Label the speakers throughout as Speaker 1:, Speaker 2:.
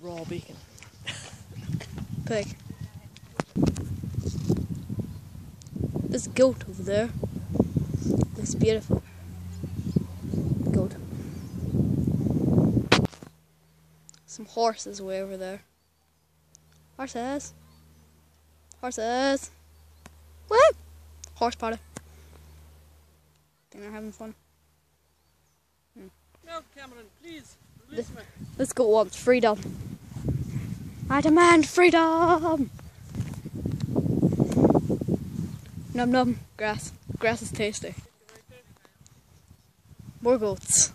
Speaker 1: raw bacon.
Speaker 2: Pig. There's a goat over there. Looks beautiful. Goat. Some horses way over there. Horses. Horses. Woo! Horse party. Think they're having fun.
Speaker 1: No, Cameron, please, release me.
Speaker 2: Let's go on freedom. I demand freedom. Num num. Grass. Grass is tasty. More goats.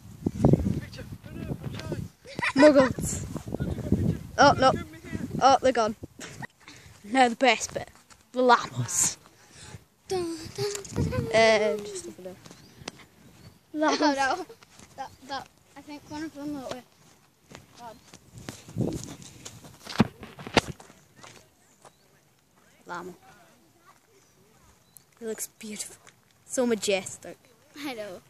Speaker 1: Picture. No, no, I'm shy.
Speaker 2: More goats. Oh no.
Speaker 1: Give me here.
Speaker 2: Oh, they're gone. Now the best bit. The llamas. Uh, just over there.
Speaker 3: Oh no. That, that, I think one of them. God.
Speaker 2: Llama. It looks beautiful. So majestic.
Speaker 3: I know.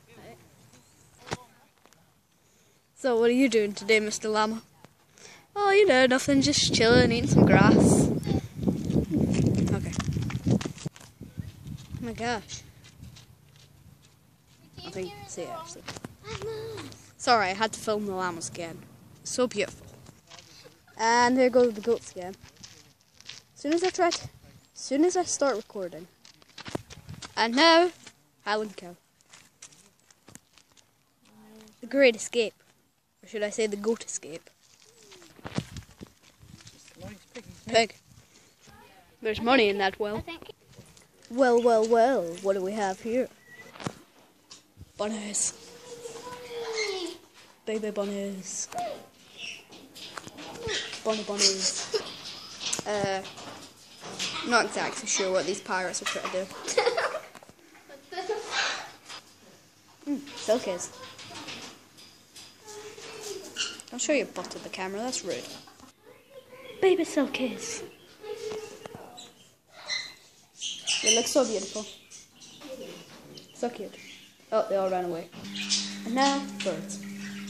Speaker 2: So, what are you doing today, Mr. Llama? Oh, you know, nothing, just chilling, eating some grass. Okay. Oh my gosh. I think, see it actually. Sorry, I had to film the llamas again. So beautiful. And there goes the goats again. As soon as I as soon as I start recording. And now, Highland Cow. The Great Escape. Or should I say the Goat Escape? Pig. There's money in that well. Well, well, well. What do we have here? Bunnies. Baby bunnies. Bunny bunnies. Uh, not exactly sure what these pirates are trying to do. Mm, silkies. Don't show your butt to the camera, that's rude. Baby silkies. They look so beautiful. So cute. Oh, they all ran away. And now, birds.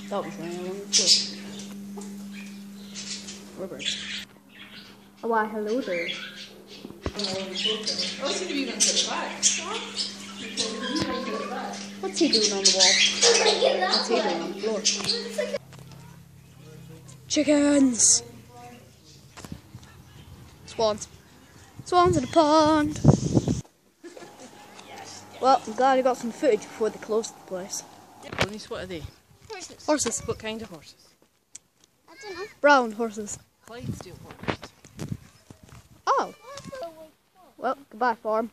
Speaker 2: That was running along the floor. We're birds. Oh, why, hello there. What's he doing on the wall? What's he doing on the floor? Chickens! Swans. Swans in a pond! Well, I'm glad I got some footage before they closed the place.
Speaker 1: Bunnies, what are they?
Speaker 3: horses.
Speaker 2: Horses.
Speaker 1: What kind of horses?
Speaker 3: I don't know.
Speaker 2: Brown horses.
Speaker 1: Clydesdale horses.
Speaker 2: Well, goodbye, farm.